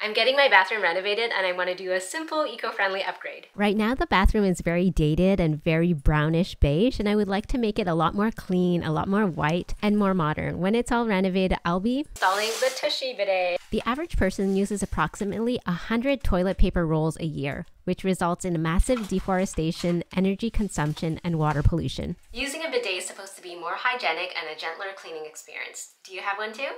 I'm getting my bathroom renovated and I want to do a simple eco-friendly upgrade. Right now the bathroom is very dated and very brownish beige and I would like to make it a lot more clean, a lot more white and more modern. When it's all renovated, I'll be installing the Tushy bidet. The average person uses approximately 100 toilet paper rolls a year, which results in massive deforestation, energy consumption, and water pollution. Using a bidet is supposed to be more hygienic and a gentler cleaning experience. Do you have one too?